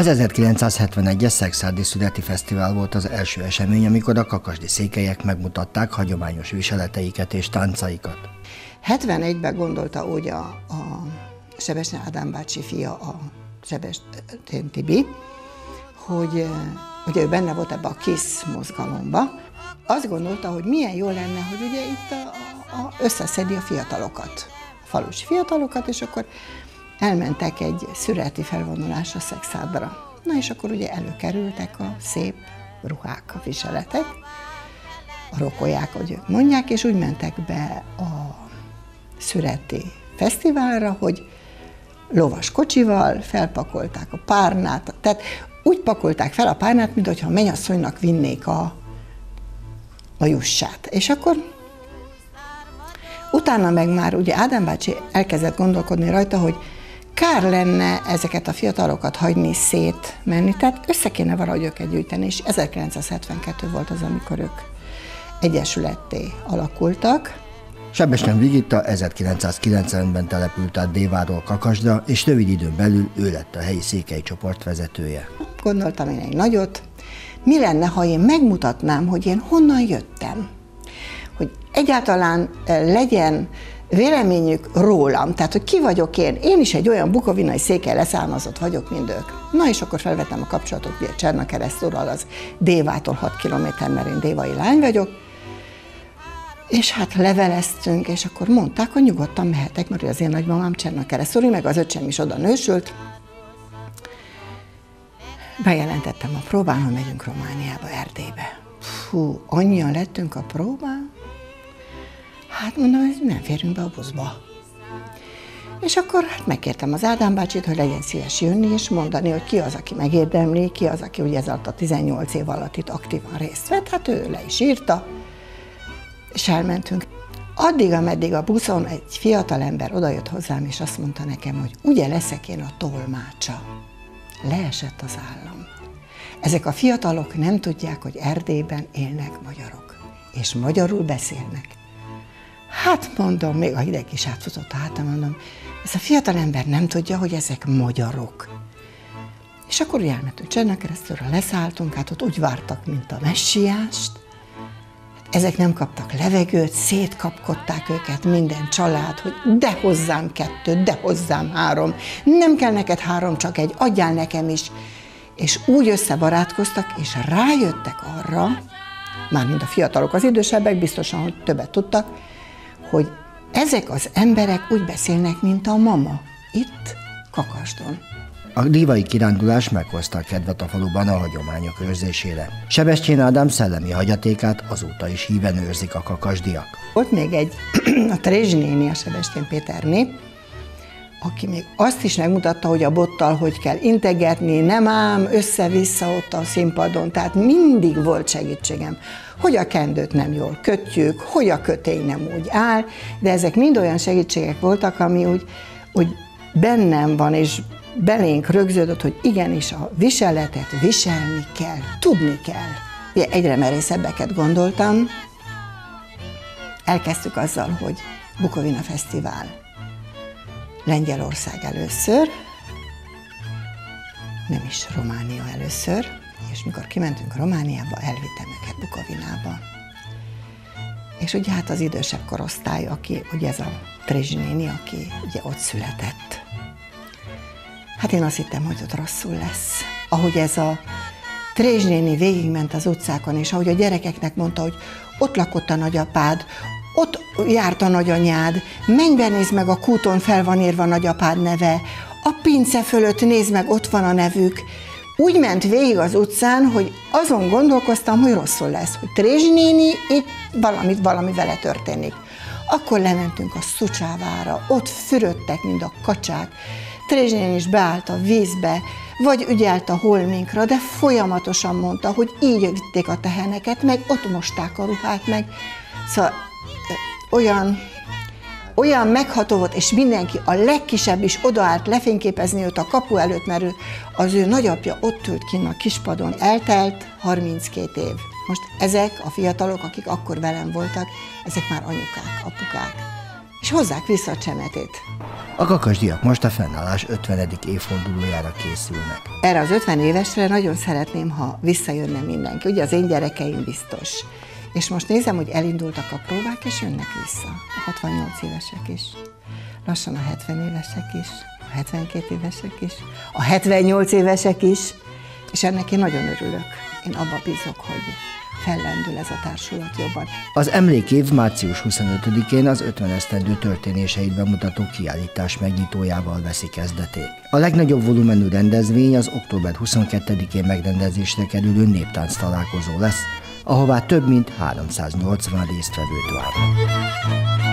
Az 1971-es Szexárdi Születi Fesztivál volt az első esemény, amikor a kakasdi székelyek megmutatták hagyományos viseleteiket és táncaikat. 71-ben gondolta úgy a, a Sebesne Ádám bácsi fia, a Sebestén Tibi, hogy ugye ő benne volt ebbe a KISZ mozgalomba, azt gondolta, hogy milyen jó lenne, hogy ugye itt a, a, összeszedi a fiatalokat, a falusi fiatalokat, és akkor elmentek egy szüreti felvonulásra Szexádra. Na és akkor ugye előkerültek a szép ruhák, a viseletek, a rokolyák, hogy ők mondják, és úgy mentek be a szüreti fesztiválra, hogy lovas kocsival felpakolták a párnát, tehát úgy pakolták fel a párnát, mint hogyha a mennyasszonynak vinnék a, a jussát. És akkor utána meg már ugye Ádám bácsi elkezdett gondolkodni rajta, hogy kár lenne ezeket a fiatalokat hagyni szétmenni, tehát össze kéne valahogy őket gyűjteni, és 1972 volt az, amikor ők egyesületté alakultak. Sebesen Vigitta 1990-ben települt át Déváról Kakasda, és rövid időn belül ő lett a helyi székely csoport vezetője. Gondoltam én egy nagyot, mi lenne, ha én megmutatnám, hogy én honnan jöttem? Hogy egyáltalán eh, legyen véleményük rólam, tehát hogy ki vagyok én, én is egy olyan bukovinai székely leszármazott vagyok, mint ők. Na és akkor felvettem a kapcsolatot ugye Cserna keresztúrral, az Dévától 6 km, mert én dévai lány vagyok, és hát leveleztünk, és akkor mondták, hogy nyugodtan mehetek, mert az én nagymamám Cserna keresztúri, meg az öcsém is oda nősült. Bejelentettem a próbán, hogy megyünk Romániába, Erdélybe. Fú, annyian lettünk a próbán, Hát mondom, hogy nem férünk be a buszba. És akkor hát megkértem az Ádám bácsit, hogy legyen szíves jönni és mondani, hogy ki az, aki megérdemli, ki az, aki ugye ez alatt a 18 év alatt itt aktívan részt vett. Hát ő le is írta, és elmentünk. Addig, ameddig a buszon egy fiatal ember odajött hozzám, és azt mondta nekem, hogy ugye leszek én a tolmácsa. Leesett az állam. Ezek a fiatalok nem tudják, hogy Erdélyben élnek magyarok, és magyarul beszélnek. Hát mondom, még a hideg is átfutott hátam, mondom, ez a fiatal ember nem tudja, hogy ezek magyarok. És akkor elmentünk Csernakeresztőről, leszálltunk, hát ott úgy vártak, mint a messiást. Ezek nem kaptak levegőt, szétkapkodták őket minden család, hogy de hozzám kettő, de hozzám három. Nem kell neked három, csak egy, adjál nekem is. És úgy összebarátkoztak, és rájöttek arra, mármint a fiatalok, az idősebbek biztosan, hogy többet tudtak, hogy ezek az emberek úgy beszélnek, mint a mama, itt Kakasdon. A dívai kirándulás meghozta a kedvet a faluban a hagyományok őrzésére. Sebestyén Ádám szellemi hagyatékát azóta is híven őrzik a kakasdiak. Ott még egy, a Trezs néni, a Sebestyén Péterné, aki még azt is megmutatta, hogy a bottal hogy kell integetni, nem ám össze-vissza ott a színpadon, tehát mindig volt segítségem hogy a kendőt nem jól kötjük, hogy a kötény nem úgy áll, de ezek mind olyan segítségek voltak, ami úgy, úgy bennem van, és belénk rögződött, hogy igenis a viseletet viselni kell, tudni kell. Ugye egyre merészebbeket gondoltam, elkezdtük azzal, hogy Bukovina Fesztivál Lengyelország először, nem is Románia először, és mikor kimentünk Romániába, elvittem őket Bukovinába. És ugye hát az idősebb korosztály, aki, ugye ez a Trizsinéni, aki ugye ott született. Hát én azt hittem, hogy ott rosszul lesz. Ahogy ez a Trézsnéni végigment az utcákon, és ahogy a gyerekeknek mondta, hogy ott lakott a nagyapád, ott járt a nagyanyád, menj benézd meg, a kúton fel van írva nagyapád neve, a pince fölött nézd meg, ott van a nevük, úgy ment végig az utcán, hogy azon gondolkoztam, hogy rosszul lesz, hogy Trézs néni, itt valamit, valami vele történik. Akkor lementünk a Szucsávára, ott fürödtek, mint a kacsák. Trézs néni is beállt a vízbe, vagy ügyelt a holminkra, de folyamatosan mondta, hogy így vitték a teheneket, meg ott mosták a ruhát, meg szóval olyan olyan megható volt, és mindenki, a legkisebb is odaállt lefényképezni őt a kapu előtt, mert ő, az ő nagyapja ott ült kinn a kispadon. Eltelt 32 év. Most ezek a fiatalok, akik akkor velem voltak, ezek már anyukák, apukák. És és hozzák vissza a csemetét. A kakasdiak most a fennállás 50. évfordulójára készülnek. Erre az 50 évesre nagyon szeretném, ha visszajönne mindenki. Ugye az én gyerekeim biztos. És most nézem, hogy elindultak a próbák, és jönnek vissza. A 68 évesek is. Lassan a 70 évesek is, a 72 évesek is, a 78 évesek is, és ennek én nagyon örülök. Én abba bízok, hogy fellendül ez a társulat jobban. Az emlékév március 25-én az 50 esztendő történéseit bemutató kiállítás megnyitójával veszi kezdetét. A legnagyobb volumenű rendezvény az október 22-én megrendezésre kerülő néptánc találkozó lesz, ahová több mint 380 résztvevőt vár.